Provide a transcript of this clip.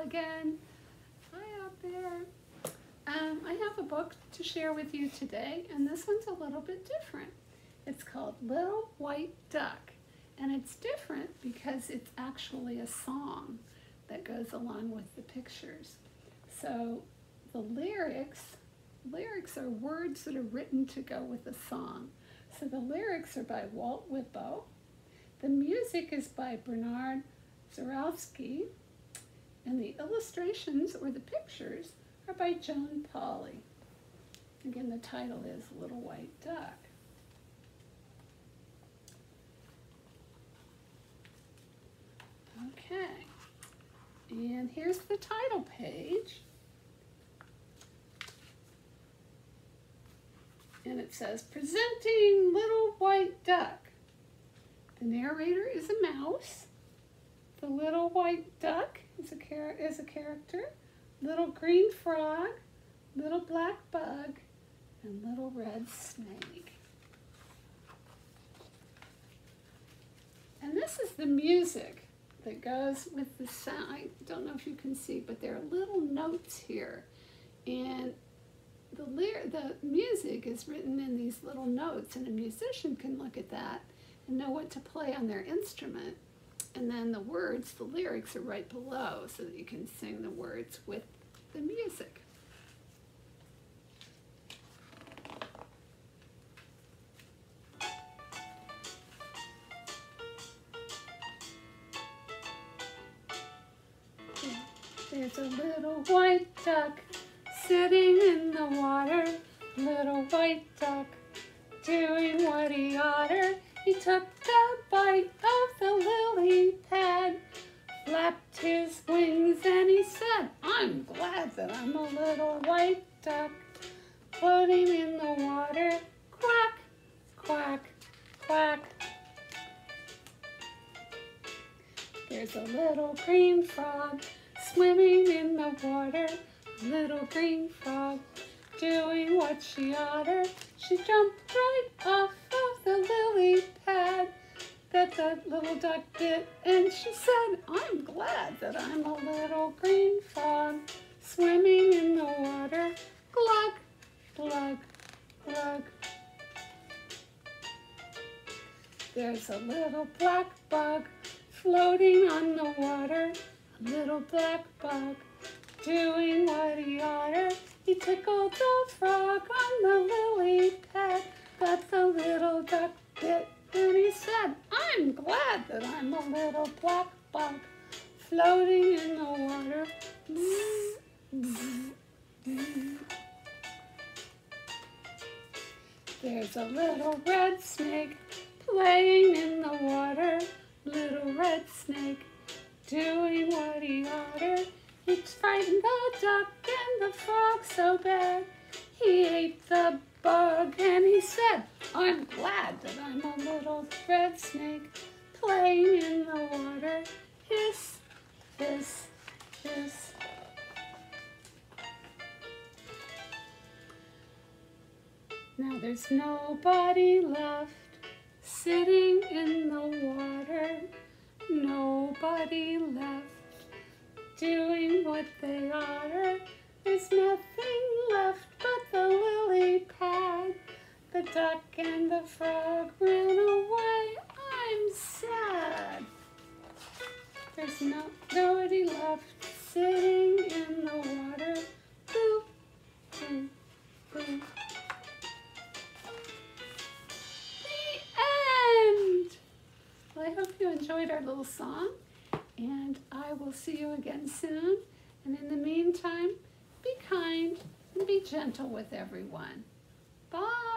again. Hi out there. Um, I have a book to share with you today, and this one's a little bit different. It's called Little White Duck, and it's different because it's actually a song that goes along with the pictures. So the lyrics, lyrics are words that are written to go with the song. So the lyrics are by Walt Whippo. The music is by Bernard Zaritzky, and the illustrations or the pictures are by Joan Paley. Again, the title is Little White Duck. Okay, and here's the title page. And it says, Presenting Little White Duck. The narrator is a mouse. The little white duck is a, is a character. Little green frog, little black bug, and little red snake. And this is the music that goes with the sound. I don't know if you can see, but there are little notes here. And the, the music is written in these little notes, and a musician can look at that and know what to play on their instrument. And then the words, the lyrics are right below so that you can sing the words with the music. There's a little white duck sitting in the water, little white duck doing what he oughter. He took a bite the lily pad, flapped his wings, and he said, I'm glad that I'm a little white duck, floating in the water, quack, quack, quack. There's a little green frog swimming in the water, little green frog doing what she oughter. She jumped right off of the lily that the little duck did, and she said, I'm glad that I'm a little green frog swimming in the water. Glug, glug, glug. There's a little black bug floating on the water, a little black bug doing what he oughter. He tickled the frog on the lily pad that the little duck bit. And he said, I'm glad that I'm a little black bug floating in the water. There's a little red snake playing in the water. Little red snake doing what he oughter. It's frightened the duck and the frog so bad. He ate the bug and he said, I'm glad that I'm a little red snake playing in the water. Hiss, hiss, hiss. Now there's nobody left sitting in the water. Nobody left doing what they duck and the frog ran away. I'm sad. There's no, nobody left sitting in the water. Boo, boo, boo. The end. Well, I hope you enjoyed our little song and I will see you again soon. And in the meantime, be kind and be gentle with everyone. Bye.